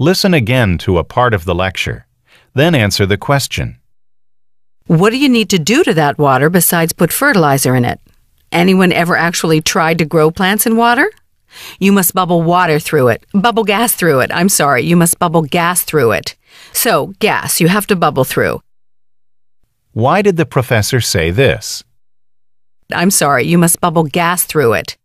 Listen again to a part of the lecture. Then answer the question. What do you need to do to that water besides put fertilizer in it? Anyone ever actually tried to grow plants in water? You must bubble water through it. Bubble gas through it. I'm sorry, you must bubble gas through it. So, gas, you have to bubble through. Why did the professor say this? I'm sorry, you must bubble gas through it.